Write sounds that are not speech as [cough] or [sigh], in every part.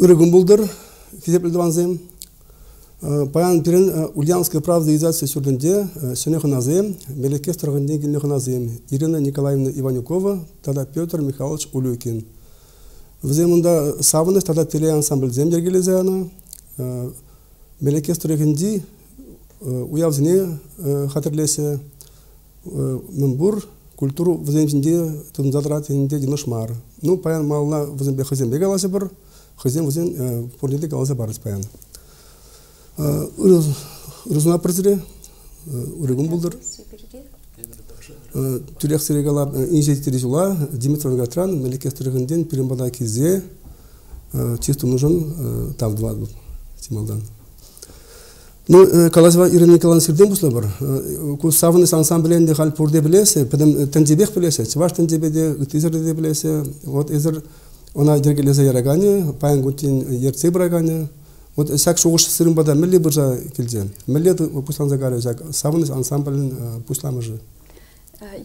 Үрігім бұлдыр, кезеп білдіванзем. Паян пирен Ульяновская правда изация сюрденде, сюнеханазем, мелекес тұрғынде келнеханазем. Ирина Николаевна Иванюкова, тогда Петр Михайлович Улюкин. Вземында савыныш тогда теле ансамбль ана. Мелекес тұрғынде уявзіне хатырлесе мымбур культуру вземжінде тымзадрат енде диношмар. Ну, паян малына взембе хызембе галасы бір, хызем взем порнеде галасы барыз паян. Ырызына призре, үрігім бұлдыр. Түрек сірегала инжетері жула, Димитров Гатран, Мелекес түрігінден пирембада кезе, чисто нужен тавдва тималдан. Ну, калазва Ирина Николаевна Сирден бұсла бар. Ку савыныс ансамблінде хал пурде білесе, педем тенджебек білесе, чываш тенджебеде, ытызырде білесе, вот ezir ona дергелезе ярагане, паян гутин ерце брагане, вот сак шугуш сырымбада милли биржа келжен. Милли пуслан загары сак савыныс ансамблін пусламы же.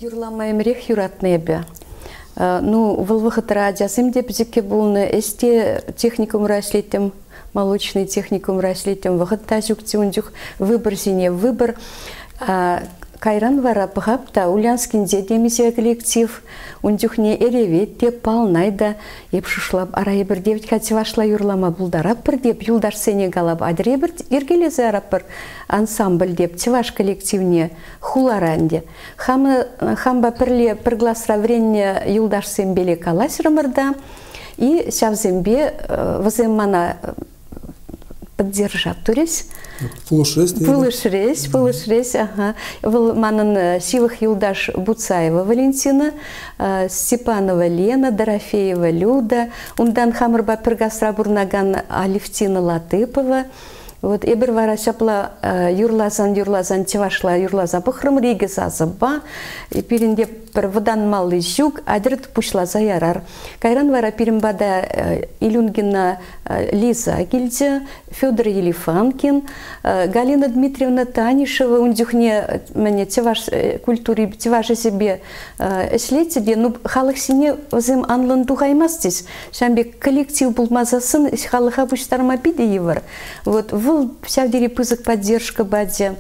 Юрлама эмрех юратнебе. Ну, вылвахытра жазым деп зекке булны эсте техникум раслетем молочный техникум раслетем вахытта жүкте ундюх выбор зине выбор. Кайран вара пыхапта ульянскинде демесе коллектив. Ундюхне эревет деп палнайда еп шушлап арай бір девять хативашла юрлама булдарап бір деп юлдар сенегалап адре бір ергелезе арап бір ансамбль деп тиваш коллективне хуларанде хамы хамба пірле бір гласра вренне юлдар сенбеле каласырмырда и сявзембе ваземмана поддержать турис. Пулышрес. Пулышрес, пулышрес, ага. Выл манын Сивых Юлдаш Буцаева Валентина, Степанова Лена, Дорофеева Люда, Ундан Хамырба Пергасра Бурнаган Алевтина Латыпова, Вот эбір вара шапла юрлазан юрлазан чевашла юрлаза бұхрым риге зазыба, пиринде бір вадан малы жүк, адырт пушлаза ярар. Кайран вара пиринбада Илюнгина Лиза келді, Федор Елифанкин, Галина Дмитриевна Танишева, ундюхне мәне чеваш культури, чеваши себе эшлетеде, ну халық сине өзім анлын туғаймастыз. Шамбе коллектив булмазасын халыға бұштарма биде евар. Вот выл сәвдері пызык поддержка бадзе.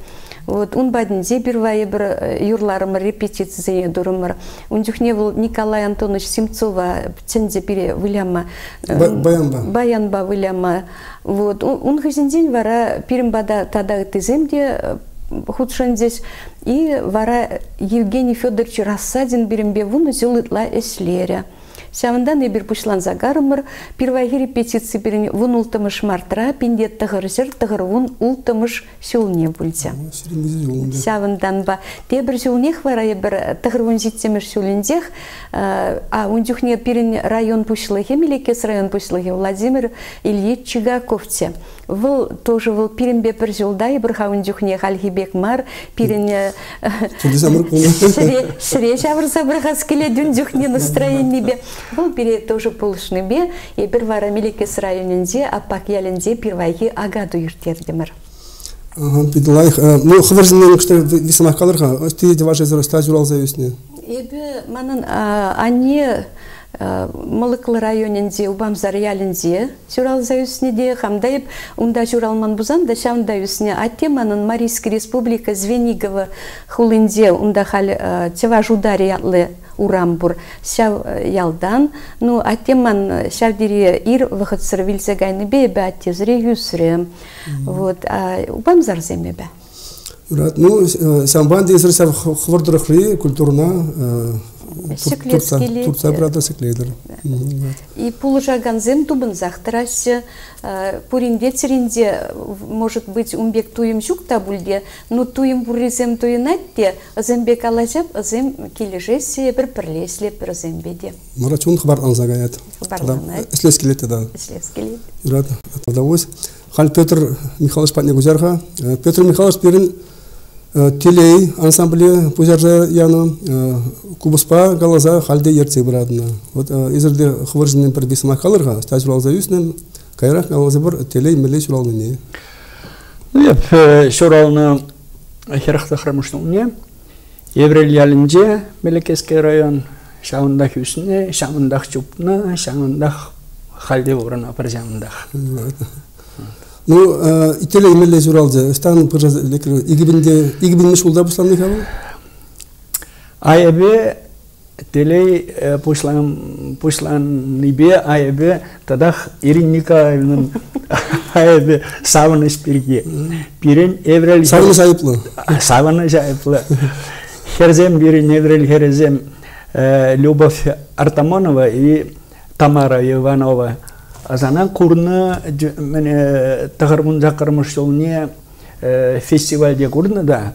Вот он бадинде бирвае бір юрларым репетиция дурымыр. Ундюхне был Николай Антонович Семцова тенде бире выляма. Баянба. Баянба выляма. Вот он хызинден вара пирімбада тада теземде худшандес и вара Евгений Федорович Рассадин бирембе вуну зюлытла эслеря. Сявындан ебір пушлан загарымыр, первайғы репетиции бірін вун ултымыш мартыра, пенде тығыр жыр, тығыр вун ултымыш сюлне бүлді. Сявындан ба. Те бір сюлнех вара ебір тығыр вун житсемеш сюліндех, а ундюхне пирин район пушлығы, мелекес район пушлығы Владимир Ильич Чигаковце. Выл тоже выл пиринбе бір жылда ебір хауындюхне халхибек мар, пирин сіре [laughs] шавырса бір хаскеле дүндюхне настроение бе. Бұл бире тоже полышны бе, и бір вара Мелекес районінде, апак ялінде первайғы агаду юртердімір. Бидылайх, ну, хварзинен күшті висамақ қалырға, стейде ваше стаж урал завесіне? Ебі, манын, они Мылықлы районінде, Убамзар ялінде сюрал заюсінеде, хамдайып, унда журалман бузан, да шамда юсіне Атеманын Марийский республика Звенигова хулінде, унда хал тева жудари ятлы урамбур шав ялдан, ну Атеман шавдири ир вахытсыр вилсе гайны бебе аттезре юсре. Вот, Убамзар земебе. Рад, ну, самбан дейсір сәв хвардырықлы культурна Турция брата секлейдер. И пулыжа ганзем тубын захтарасы, пуринде церинде, может быть, умбек туем жук табульде, но туем буризем туенатте, азембек алажап, азем кележесе бір пірлесле бір азембеде. Марачун хабар анзагаят. Хабарланает. Эслес келетті да. Эслес келет. Рад, удовольствие. Хал Петр Михайлович Патне Гузярха. Петр Михайлович перін телей ансамбле пузяржа яны кубуспа галаза халде ерце брадына. Вот изерде хваржинен бір бисма қалырға, стаж уралза юснен, кайрах галаза бір телей милей шуралны не. Еп, шуралны херахта храмыштуне еврел ялинже мелекеске район шауындах үсіне шауындах чупны шауындах халде урана паржамындах ну ителе имеле журалды стан пыржа лекер игибинде игибинне шулда бусланды кабы айбе телей пушлан пушлан нибе айбе тадах ирин николаевнын [laughs] айбе савыныш пирге пирен еврел савыныш айыплы савыныш айыплы херзем бирин еврел херзем любовь артамонова и тамара иванова. Азана курны мене тагырмын жакырмыш жолне фестивальде курны да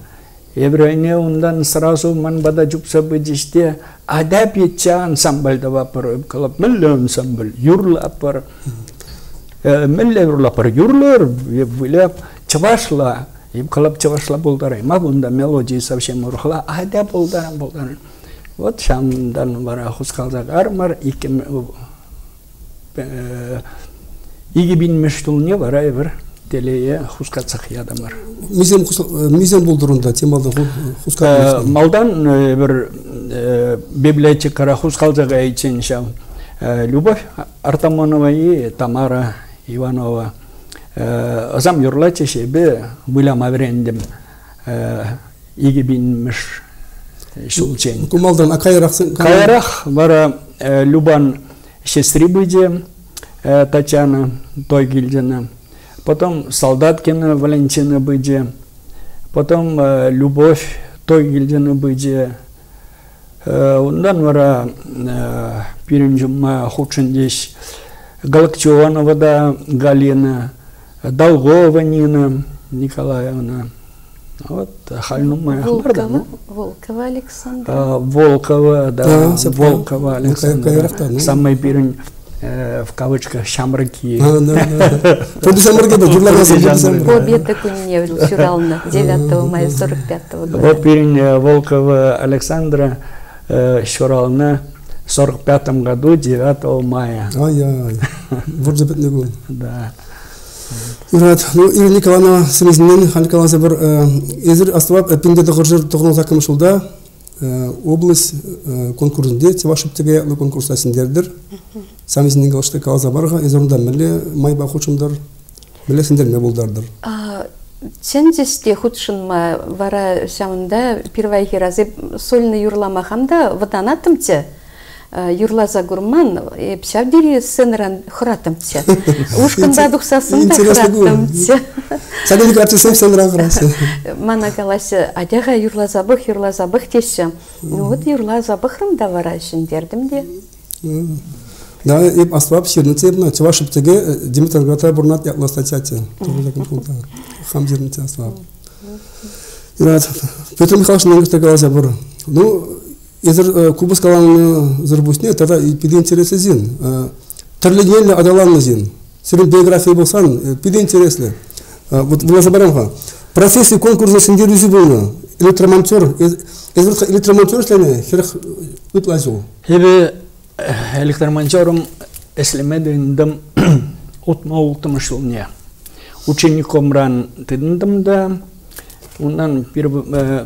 Еврейне ундан сразу ман бада жупса быдиште адап етча ансамбльда вапыр кылып милле ансамбль юрлапыр милле юрлапыр юрлар вилеп чавашла им кылып чавашла болдары ма бунда мелодия совсем урхла адап болдарын болдарын вот шамдан бара хускалзак армар ике иги бинмеш тулне бара бир телее хускатсах ядамар мизем мизем болдурунда темалда хуска малдан бир библиотекара хускалзага için шам любовь артамонова и тамара иванова озам юрлаче шебе вылам аврендем иги бинмеш шулчен кумалдан акайрахсын кайрах бара любан шестрибыде татьяна тойгильдина потом Солдаткина Валентина Быдзе, потом э, Любовь Тойгильдина Быдзе, э, ондан вара э, пиринжума худшиндеш Галактионова да Галина, Долгова Нина Николаевна, вот Хальнума Ахмар, да? Ну? Волкова Александра. А, Волкова, да, да э, Волкова Александра. Да. Самый первый в кавычках шамрыки. Тоби шамрыки, да, журнал жазып. Обед такой не журалны, 9 мая 45 года. Вот перед Волкова Александра Шурална в 45 году, 9 мая. Ай-яй, вот же Да. Ират, ну, Ирина Николаевна семизинен, Хан Николаевна бір езір астывап, әппенде тұғыржыр тұғырын сақымы шулда, область конкурсында Чевашевтеге яклы конкурста синдердир. Самизинен галышты калаза барга, езорында милле майба хучундар, милле синдерме болдардыр. Чендесте худшынма вара шамында первай хиразы сольны юрламахамда ваданатымте юрлаза гурман пшавдири сынран хратымте. Ушкында духсасында хратымте. Сәлем крапчысым сынран храсы. Мана каласы адяга юрлазабых юрлазабых теші. Ну вот юрлазабыхрым да вара шындердім де. Да, еп асвап ширны цепна, Чувашевтеге Димитровграда бурнат якла статьяте. Хам жирнице асвап. Ират, Петр Михайлович Ненгерте каласа бур. Ну, езір кубыс каланы зырбусне, тогда пиде интересы зин. Тірлігенлі адаланны зин. Сирин биография болсан, пиде интереслі. Вот бұна забарамға. Профессия конкурса сендер үзі болны. Электромонтер, электромонтер сләне, херх ыплазу. Хебе электромонтером эслемедіндім [clears throat] отма ултымышылне. Учеником ран тыдындым да, Унан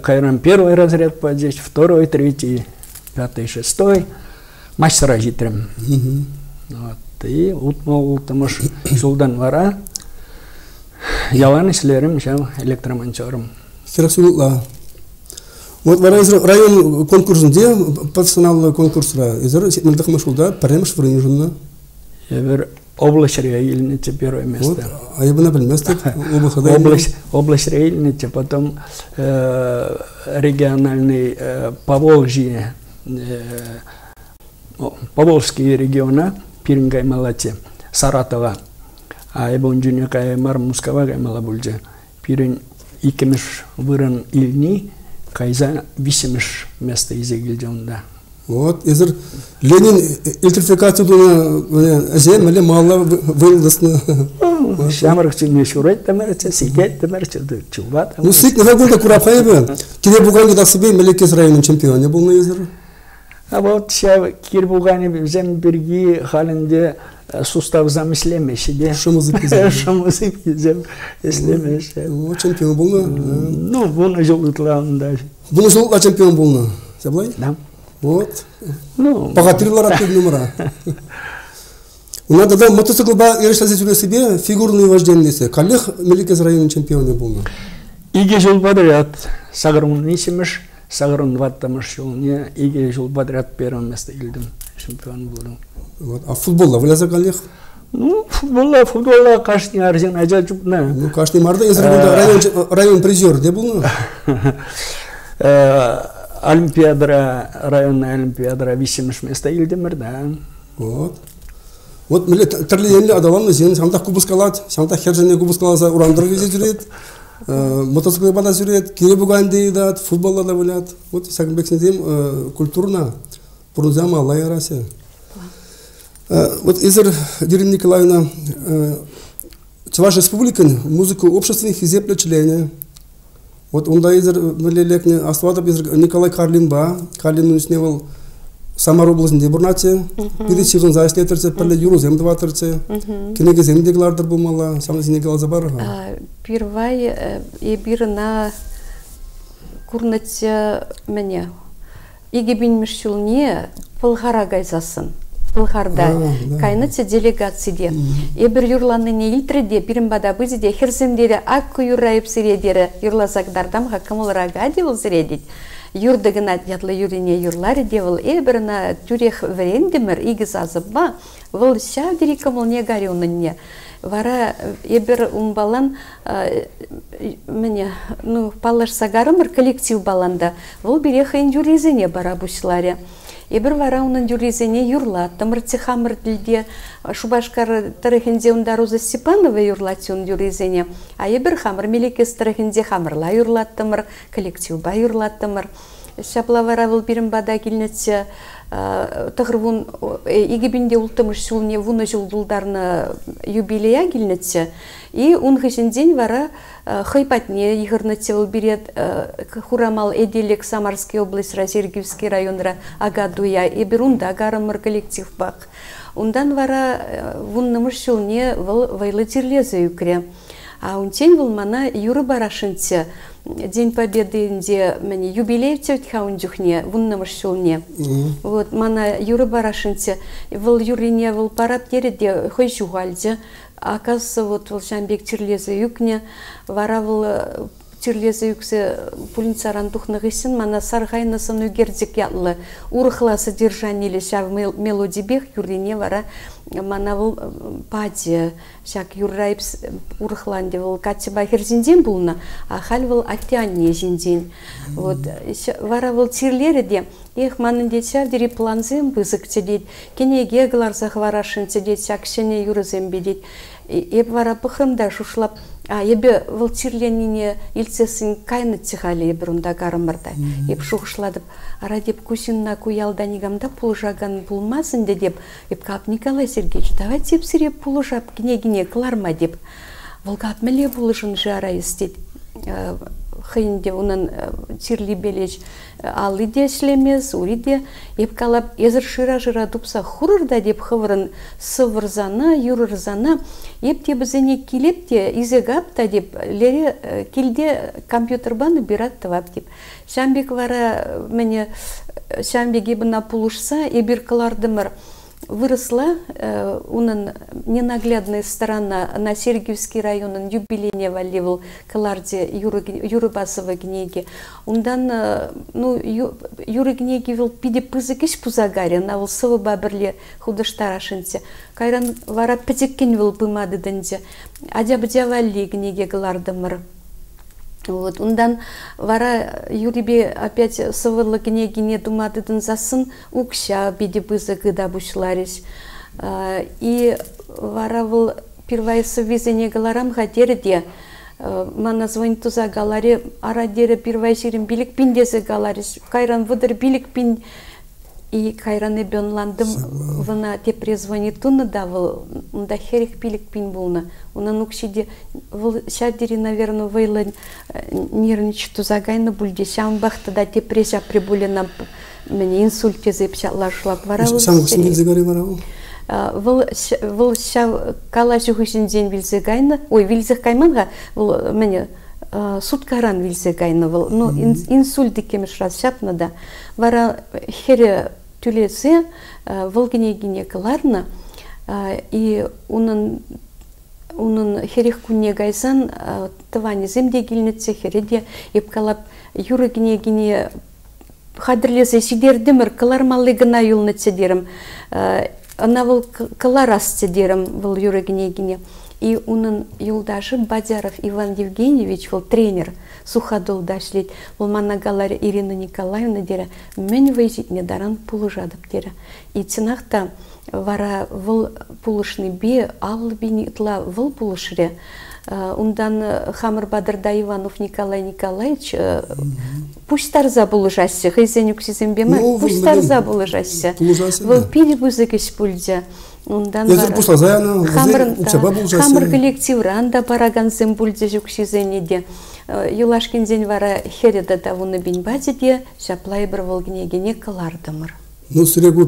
кайран первый разряд по здесь, второй, третий, пятый, шестой. Мастера житрем. Вот. И утма ултымыш жылдан вара. Ялан ішлерім шау электромонтером. Херасулла. Вот вара район конкурсында, профессиональный конкурсра, изер мылдық машулда, паремш врынжынна. Евер область Раильница первое место. Вот, а я бы например, область, область Раильница, потом э, региональный э, Поволжье, э, Поволжские регионы, Пирингай Малате, Саратова, а я был инженер Мар Мускава Малабульджа, Пирин икемеш выран Ильни, кайза висемеш место изегилде онда. Вот, езір Ленин электрификацияны әзен мәле малла вылдысны. Шамрак чүне шурайт тамарча, сикет тамарча, чулбат. Ну, сик не гулда курапай бе. Кире буган да себе Мелекес районын чемпионы булны езір. А вот ша кир буганы бизем бирги халинде сустав замыслемеші де Шымызып кезем. [laughs] шымызып кезем эслемеші О, чемпион ну чемпион да Вот. ну Богатырлар атты номера. У нас да мотоцикл ба еріштәсе жүрі себе фигурный вожденнесі. Калих Меликес районының чемпионы болны. иге жыл подряд сагырын исемеш сагырын ваттамыш жыл не иге жыл подряд первое место илдим чемпион болдум Вот. А футболда вылаза калих? ну футболла футболла кашни арзин ажа жупна Ну, каждый марда из район, район призер, где был? [laughs] Э, олимпиадара районный олимпиадара висимиш место илдимир да Вот. Вот миле тірлі енлі адаламны сен саңтақ кубус калат, саңтақ хержене кубус каласа урандыр везе жүрет, мотоцикл бада жүрет, кире буган дейдат, футболла да білят. Вот сәкінбек сендем культурна, бұрынзама Аллах ярасы. Вот Изер Дирин Николаевна, Чуваш Республикан, музыку общественных и члены. Вот онда Изер Мелелекне, Астватов Изер Николай Карлин ба, Карлин үсіне ол Самар облысында чыгын зайслетерсе, перле юру земді ватырце, кенеге земдегілардыр болмала, самы сенеге алза бар. Первай ебір на курнатте мене. Иге бинмеш не пылғара гайзасын. Пылғарда А, да. кайнатте делегациде. Ебір юрланы не илтреде, бірін бада бізіде, херземдері ак юрайып сиредері, юрлазагдардам хакамылрага девыл сиредет. Юрдыгына ятлы юрине юрлар девыл, ебіріна тюрех врендемір, игіз азыба, выл ша дирикамыл не гари не. Вара ебір умбалан міне ну палаш сагарымыр коллектив баланда вол берехайын юризене бара бушларе Ебір вара унын юризене юрлат, тамыр цехамыр дилде Шубашкар тарихинде ундаруза Степанова юрлат он юризене, а ебір хамыр мелекес тарихинде хамырла юрлат тамыр, коллектив ба юрлат тамыр. Шапла вара выл бирім бада келнетсе, тығыр вун игибинде ултымыш шулне вуны жылдулдарны юбилея келнетсе, и ун день вара хайпатне игырнетсе выл берет хурамал эделек Самарский область, Разергивский районра агадуя, и берунда агарымыр коллектив бақ. Ундан вара вуннымыш шулне выл вайлы тирлезе юкре. А унтен выл мана юры барашынце, День Победы инде мәне юбилей тетха унжухне вуннымыш шулне. Вот мана юры барашынце выл юрине выл парап тереде хой жугалде. Оказывается, вот выл тирлезе юкне, вара выл тирлезе юксе пулинцаран тухнығысын мана сарғайнысын үгердік ятлы. Урықла содержаниле шав мелодибех юрине вара мана выл паде шак юррайпс урыхланде выл катиба херзинден булна, а халь выл аттианне зинден. Вот ща- вара выл тирлереде Ех манын детсяв дери планзем бызык тедет, кенеге гларзах варашын тедет, сякшене юрызем бедет. Еп вара пыхымда шушлап, ебе выл тирленине илцесін кайны тихали ебір унда гарымырда. Еп шухшладып, ара деп кусинна куялда негамда пулжаган булмасын де деп, еп кап Николай Сергеевич, давай теп сире пулжап кенегине кларма деп. Волгат меле булышын жара істет. Хыйынде унын тирли белеч алы де эшлемес, ури де еп калап эзір шыра жыра тупса хурырда деп хывырын сывырзана, юрырзана, еп те бізіне келеп те изегап та деп лере э, келде компьютербаны бират тывап деп. Шамбек вара мене шамбеге бына пулушса, ебір кылардымыр выросла э, унын ненаглядная сторона на Сергиевский районын юбилейне валивал каларде Юрыбасова гнеги. Ундан, э, ну, Юры гнеги вил пиде пызыкиш пузагаре, на выл сывы бабірле худыштарашынте. Кайран вара пәтеккен вил бымады дінде. Адя-бадя валли гнеге гылардымыр. Вот, ундан вара юрибе опять сывырлы княгине думадыдын засын укша биде бызы гыда бушлариш. И вара выл первая совезение галарам гадерде, мана звонит туза галаре, билик пиндезе кайран выдыр билик и кайран эбенландым вына те презвонит туны да выл да херих пилик пин булна. Уна нукшиде выл шадири наверное вайлы нервничать тузагайны бульде. Шам бахта да те преза прибулена мне инсульт тезеп лашлап вара Сам кусин загари барау. выл? Выл шав кала жүгүшінден вилзе гайны ой вилзе кайманға выл мене суткаран вилзе гайны выл. Ну инсульт дикемеш раз шапна да. Вара хере түлесе выл гине гине кыларны и унын унын херех күнне гайсан тывани земде килнетсе хереде епкалап юры гине хадрлесе сидердимір кылармалли гына юлнетсе дерім ана выл кыларасце дерім выл гине и унын юлдашы Бадяров Иван Евгеньевич, вол тренер суходол дашлет, вол маннагалар Ирина Николаевна дере, мен вейзит не даран пулыжадып дере. И цинахта вара выл пулышны бе, ал бини итла выл пулышре, Ундан Хамыр Бадырда Иванов Николай Николаевич пусть тарза булыжасы, хызен юксизем Ну, пусть тарза булыжасы, Выл да. пиди бузыгыш пульдя. Ундан заяны, Хамыр учаба бұл жасы. Хамыр коллективран да бараган зем бульдзе жүкшизенеде. Юлашкин день вара хереда да вуны бинбадеде, шаплай бір волгінегене кылардымыр. Ну, сірегу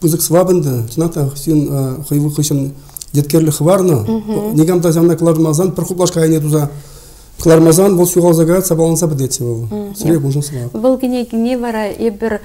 пызык свабынды, чыната сен хыйвы хышын деткерлі хварны, негамда замна кылармазан, бір хуплашка айне туза кылармазан, бұл сүйғал загат, сабалынса бідетсе бұл. Сірек бұл сваб. Волгінегене вара ебір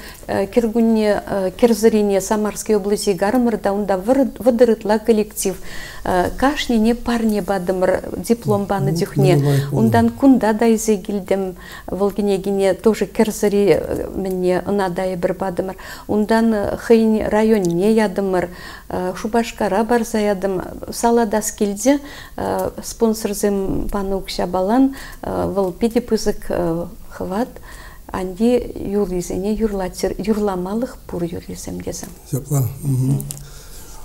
киргуне керзарине Самарской области гармыр да унда выдырытла коллектив. Кашнине парне бадымыр диплом баны дюхне. Ундан кунда да изе гилдем Волгинегине тоже керзари э, мне нада ебір бадымыр. Ундан э, хыйн районне ядымыр. э, Шубашкара барса ядым. Саладас килде э, спонсорзем паны укша балан э, выл пиде пызык э, хват. Анди юрлизене юрлатер юрламалық пур юрлизем дезем.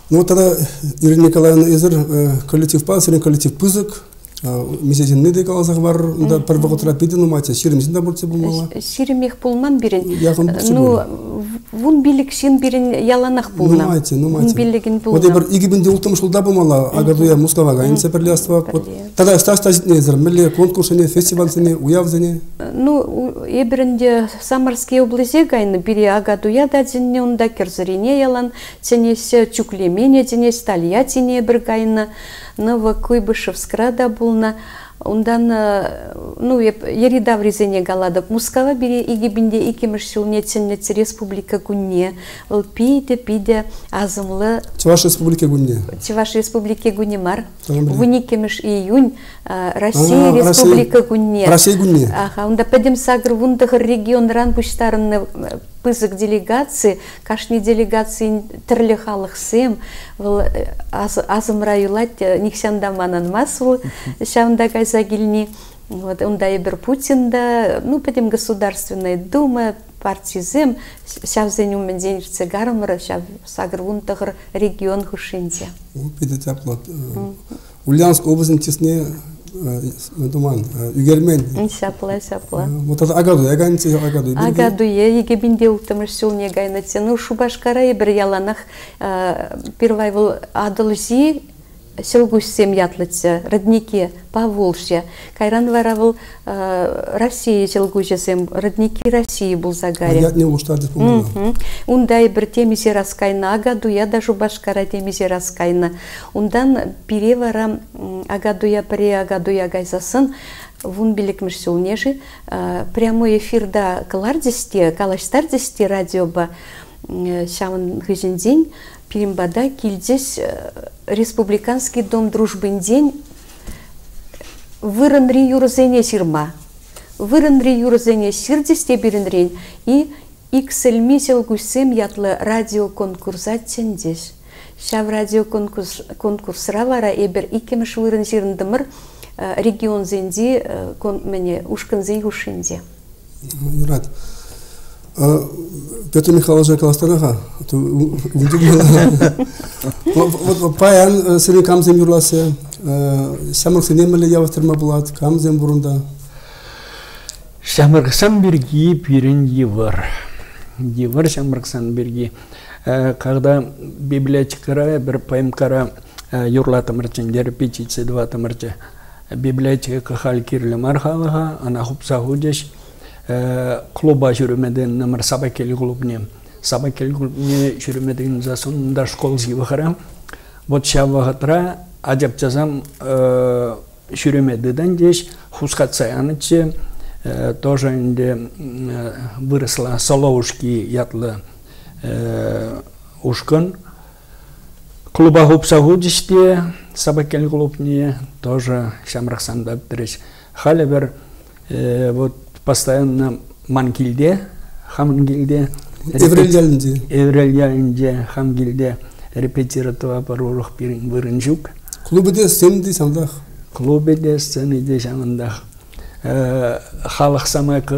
Тепла. мгм. Ну, вот тогда Ирина Николаевна Эзер, э, коллектив пас, Ирина коллектив пызык, месяцен не каласақ бар, да бір вақытыра пейді, ну, мать, шерімсін да бұртсе болмала. Сиремех пулман бирен. Ну, вун билик бирен яланах Ну, пулна. майте, ну, Вун майте. билигин Вот и пулна. бір игибінде ұлтым шылда болмала, агадуя мускава гайын сәпірлияства. Вот тогда стаж стаж не Эзер, мілі конкурсыне, фестивальсыне, уявзыне. Ну, ебірінде Самарский области гайны бири агадуя да динне унда керзарине ялан, тенесе чуклемене, тенесе тальятине бір гайны, Новокуйбышевскра да булна. Ундан, ну, ерида в резене галадып. Мускава бири игибінде икемеш силне теннеце республика гунне. Ол пиде, пиде азымлы Чуваш республики гунне. Чеваш республике гунемар. Tamam, bildim. Вуникемеш июнь Россия республика гунне. Россия гунне. Ага, унда педем сагр вундагыр регион ран пуштарын пызык делегации, кашни делегации тірлі халық сем, выл э, аз- азым райылат никсянда манан масыл, шаунда гайза гильни. Вот, унда и бір Путин да, ну, педем Государственная Дума, партизем, шав зеню мен денежце гармыра, шав сагр вундагыр регион хушинде. Пейді тепла. Ульяновск областың тесне, думан, үгермен. Сяпла, сяпла. Вот это агаду, аганцы агаду. Агаду е, еге бинде уктамыш сюлне гайнатсе. Ну, шубашкара и бір яланах первай был адылзи селгуссем ятлыце, родники Поволжье. Кайран вара был Россия селгужесем, родники России был загаре. Я не улуштарды помню. Ундай бір темизе раскайна, агадуя даже башкара темизе раскайна. Ундан перевара м, агадуя пре агадуя гайзасын, вун сулнежи, э, прямой эфирда калардисте, калаштардисте радиоба шамын хыжин день, перембада килдес э, республиканский дом дружбын день вырынри юрзене сирма. Вырынри юрзене сирдесте биринрен и иксельми селгусем ятлы радио конкурса тендес. Шав радио конкурс конкурсра вара эбер икемеш вырын сирндымыр э, регион зенди э, кон мене ушкынзе ушинде. Юрат. Петр Михайлович Каластанаха, вот паян сені камзем юрласы, самыр сенемелі явастырма болады, камзем бұрында. Шамыргсан берги пирин евар. Шамыргсан берги. Э, Когда библиотекара бір пайымкара юрла тамырчын репетиция два тамырчы. Библиотека хал кирлі мархалыға, ана хупса худеш, клуба жүрімеден намыр сабакели клубне. сабакел не жүрмедеген засын да школ зивахара. Вот шавахатра ажап жазам жүрмедіден деш хускатсаянычы тоже инде выросла соловушки ятлы ушкын клуба хупсагу диште сабакел клуб не тоже шамрахсанда бітіріш халі бір вот постоянно манкилде хамгилде Еврельялінде. еврельялінде хамгилде репетироватуа барурух бирин вырынжук Клубыде сенди самдах. клубеде сценеде жанындах халық самак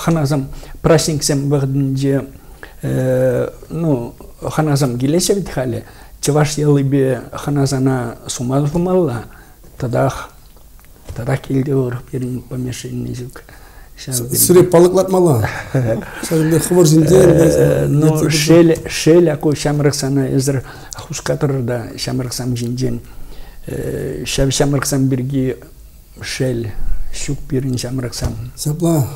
ханазам праздниксем багдынже ну ханазам келесе бит хали чеваш елыбе ханазана сумал фумалла тадах тадах келде урып бирин помешение жук Сүреп балыклатмала. Сәлде хвор жинде. ну шел шел аку шамрыксана эзер хускатырда шамрыксам жинжен шав шамрыксам бирги шел щук бирин шамрыксам Сапла.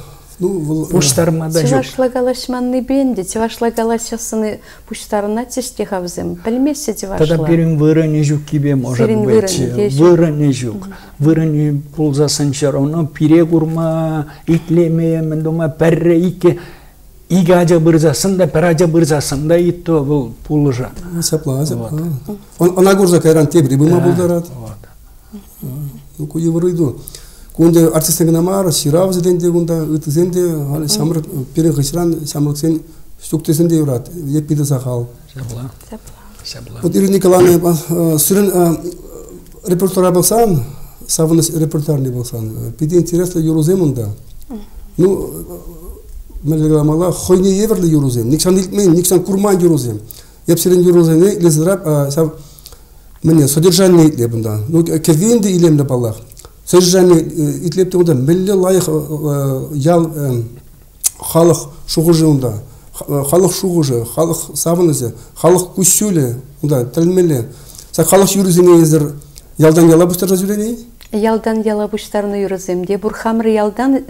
Ну, вол. пуштармада жук Тивашлагалашманны бенде, тивашлагалашасыны пуштарына тесте хавзем. Пельмесе Тогда тивашла. берем вырыни жук кибе может быть. вырыни, те жук. Вырыни пулзасын шаровно пире курма, итлеме, мен дома перре ике. Иге ажа бырзасын да, пер ажа бырзасын да итто бұл пулыжа. Сапла, сапла. Он она горза кайран тебри бума булдарат. Ну ку евройду. Кунде артистен намар, ширав зеденде кунда ытызенде, хали самыр перен хышран самыр сен стуктесенде юрат. Епиде сахал. Шабла, шабла. Вот Ирина Николаевна, э, сүрін репертуара болсан, савыныс репертуарный болсан, пиде интересно юрузем онда. Ну, мәлегаламала хойне еверлі юрузем, никсан илтмен, никсан курман юрузем. Епсерен юруземне илезірап, сав, міне, содержание итле бұнда. Ну, кевенде илемді балақ. Содержание итлепті онда, мілі лайық ял халық шуғыжы онда. Халық шуғыжы, халық савынызы, халық күшсүлі, онда, тілмелі. Са халық юрузене езір ялдан яла бұстар жазуленей? Ялдан яла буштарны юрыземде. Бур хамры ялдан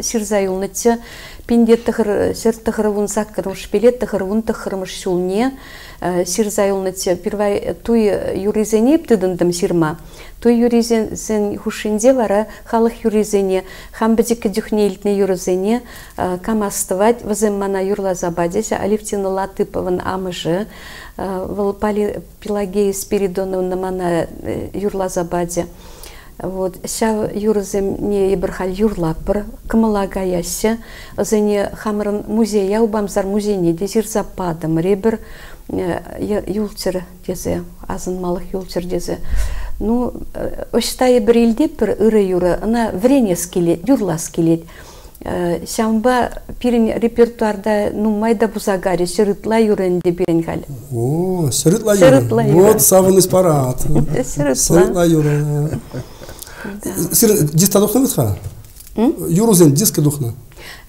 пинде тыхыр сер тыхырывун заккырым шпилет тыхырывун тыхырымыш шулне сирзаюлнычы первай туй юризене птыдындым сирма. Туй юризен хушинде вара халық юризене. Хам бедекі дюхне илтне юризене камастывать вазем мана юрла забадеся Алевтина Латыповын амыжы. Выл Пали Пелагея Спиридоновна мана юрла забаде. Вот, ся юрзем не ебірхал юрлаппыр, кымыла гаясы, зене хамырын музея убамзар музейне дезир западым, ребір юлтер дезе, азын малық юлтер дезе. Ну, өштайы бір елде бір ыры юры, ына вренес келет, юрлас келет. Шамба пирин репертуарда ну майда бузагари сырытла юренде бирен хал. О, сырытла юра. Вот савыныс парад. [laughs] Сырытла. Юра. Ditador Khalid Khan. Юрузен диска духна.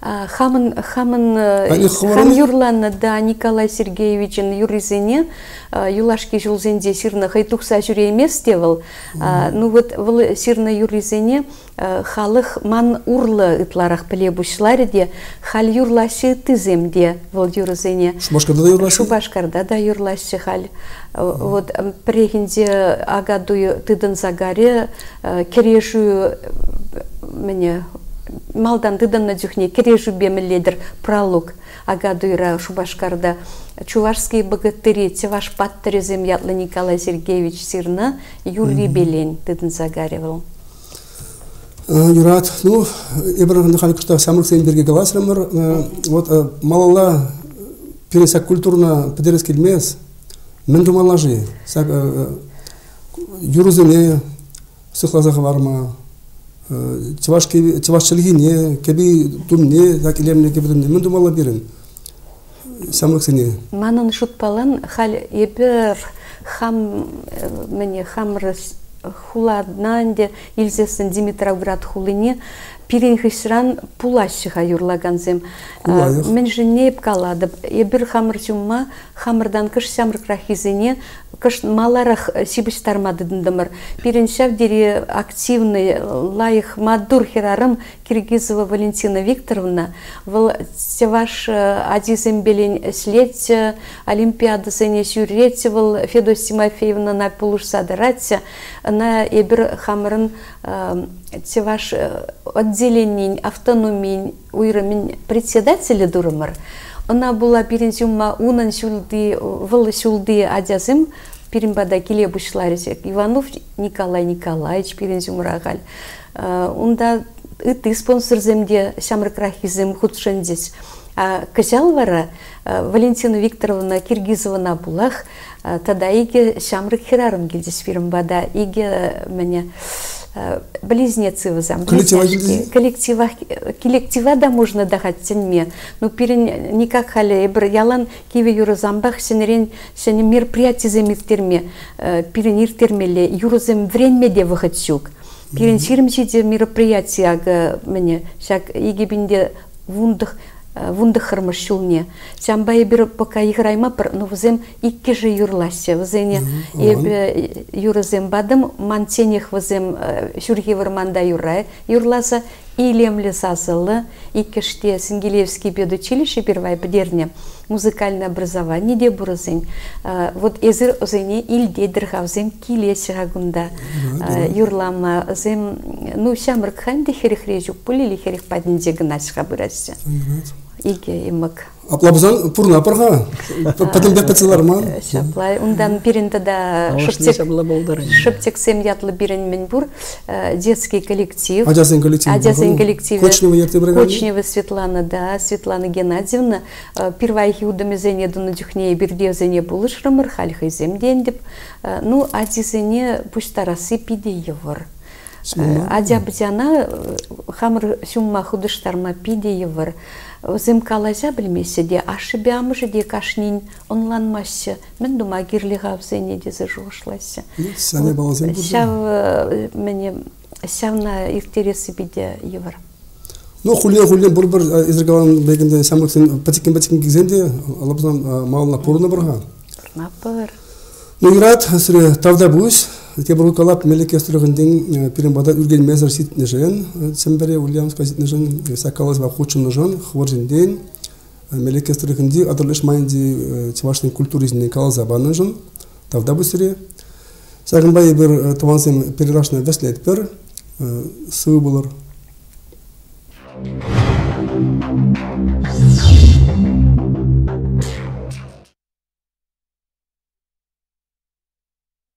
Хамын, хамын, э, хам юрланны да Николай Сергеевичін юризене, э, юлашки жылзенде сирна хайтухса жүре емес Ну вот выл сирна юризене э, халық ман урлы ытларах піле бұшлары де, хал юрлашы тіземде выл юризене. Шубашкада да юрлашы? Шубашкарда да юрлашы хал. Э, Вот м, прегенде агадую тыдын загаре кережу мне малдан тыдынна жүхне кережу бемеледір пролог агадуйра Шубашкарда. Чувашские богатыри, Теваш паттерезем ятлы Николай Сергеевич Сирна, Юрий Белень тыдын загаревал. Юрат, ну, эбір хали күшті самырық сен берге галасырымыр. Вот э, малала пересак культурна педерес келмес. Мен думалажи. Сак юрузене сыхлазағы барма. Чеваш чевашчылыгине, кеби тумне, так илемне кебидемне. Мен думала берин. Самырық сене. Манын шутпалан хал ебір хам э, мне хамры хуладнанде илзесін Димитровград хулыне пирин хисран пулащыха юрлаганзем. Мен женеп калады. Ебір хамыр чумма, хамырдан кыш сямыр крахизине, кыш маларах сибиш тармадыдындымыр. Пириншав дири активный лайых мадур херарым Киргизова Валентина Викторовна. Выл севаш адизем белень слеть Олимпиада сене сюрете выл Федос Тимофеевна на пулуш садаратся. На ебір хамырын севаш отделение автономии уйрымин председателя дурымыр. Она была перензюма унан сюлды, выл сюлды адязым, пиримбада келе бушларисек. Иванов Николай Николаевич перензюм рагаль. Унда ыты спонсорземде сямрыкрахизем худшендес. А вара Валентина Викторовна Киргизовна булах, тада иге сямрык хирарым келдес пиримбада, иге мене близнецы вызам. Коллектива коллектива да можно дахать сенме. Ну пирен никак хале бир ялан киве юрозамбах сенерен сене мероприятие земиртерме пирен иртермеле юрозем вренмеде выходчук. Пирен сирмчиде мероприятие ага мене шак игибинде вундых вундыхырмыш шулне. Чамбай бир пока играйма пыр, ну взем икки же юрлаще. Взене ебе юрызем бадым, мантенех взем шурги вырманда юрай, юрласа илемле сазылы, иккеште Сингелевский педучилище первой бдерне музыкальное образование де бурызен. Вот эзер озене илде дырхавзем киле шагунда юрлама зем ну шамрк ханде херехрежук пулили херех падинде гына шабырасы иге имык Аплабызан пурна парха. Потом бек пацаларма. Шаплай. Ундан биринде да шыптек сем ятлы бирин мен бур детский коллектив. Адясын коллектив. Адясын коллектив. Кочнева ерте бригада. Кочнева Светлана, да, Светлана Геннадьевна. Первая хиуда мезене дуна дюхне бирде зене булыш рымыр хальхай земден деп. Ну, адизене пусть тарасы пиде евор. Адя бзяна хамыр сумма худыштарма пиде евор өзім калаза білмесе де ашы бямыжы де кашнин онланмасы мен дума гирлі сәне балазен бұл шав мене сәвна иртересі биде евр ну хулия хулия бұл бір изергалан бегінде сәмліксен патикен патикен кигзенде алабызан малына пурна бұрға напыр ну ират сіре тавда бұйс те бұл калап мелеке строгынден перембада үрген мезер сит нежен цембере ульямска сит нежен сакалас ва хучин нежен хворженден мелеке строгынди адырлыш майынди чевашный культуризмне калаза баныжен тавда бұсыре бір туансем перерашны веслет пер суу болар